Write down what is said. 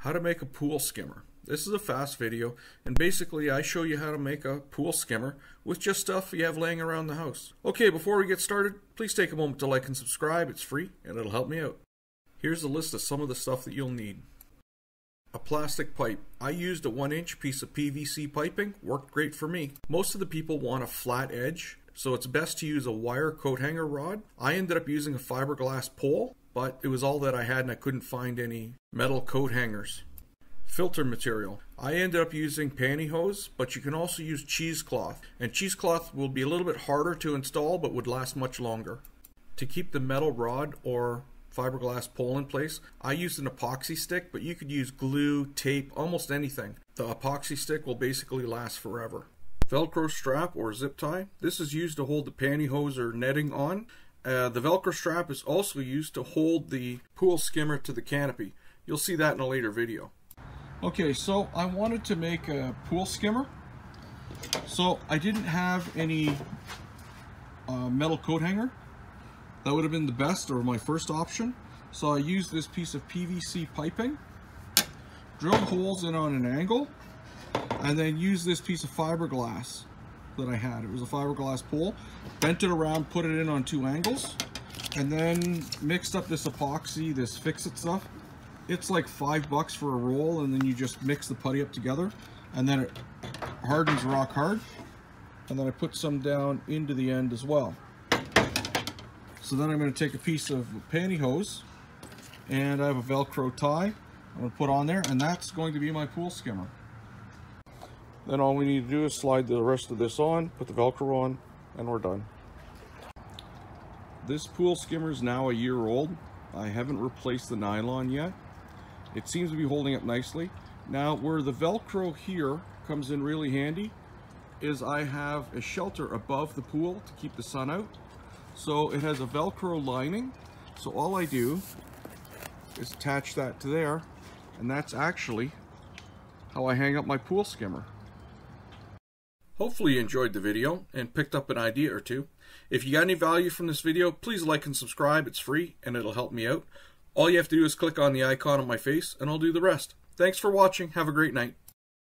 how to make a pool skimmer. This is a fast video and basically I show you how to make a pool skimmer with just stuff you have laying around the house. Okay, before we get started, please take a moment to like and subscribe. It's free and it'll help me out. Here's a list of some of the stuff that you'll need. A plastic pipe. I used a 1 inch piece of PVC piping, worked great for me. Most of the people want a flat edge, so it's best to use a wire coat hanger rod. I ended up using a fiberglass pole but it was all that I had and I couldn't find any metal coat hangers. Filter material. I ended up using pantyhose, but you can also use cheesecloth. And cheesecloth will be a little bit harder to install but would last much longer. To keep the metal rod or fiberglass pole in place, I used an epoxy stick, but you could use glue, tape, almost anything. The epoxy stick will basically last forever. Velcro strap or zip tie. This is used to hold the pantyhose or netting on uh, the Velcro strap is also used to hold the pool skimmer to the canopy. You'll see that in a later video. Okay, so I wanted to make a pool skimmer. So I didn't have any uh, metal coat hanger. That would have been the best or my first option. So I used this piece of PVC piping, drilled holes in on an angle, and then used this piece of fiberglass that I had. It was a fiberglass pole. Bent it around, put it in on two angles, and then mixed up this epoxy, this fix-it stuff. It's like five bucks for a roll, and then you just mix the putty up together, and then it hardens rock hard. And then I put some down into the end as well. So then I'm going to take a piece of pantyhose, and I have a Velcro tie I'm going to put on there, and that's going to be my pool skimmer. Then all we need to do is slide the rest of this on, put the Velcro on, and we're done. This pool skimmer is now a year old. I haven't replaced the nylon yet. It seems to be holding up nicely. Now where the Velcro here comes in really handy is I have a shelter above the pool to keep the sun out. So it has a Velcro lining. So all I do is attach that to there and that's actually how I hang up my pool skimmer. Hopefully you enjoyed the video and picked up an idea or two. If you got any value from this video, please like and subscribe. It's free and it'll help me out. All you have to do is click on the icon on my face and I'll do the rest. Thanks for watching. Have a great night.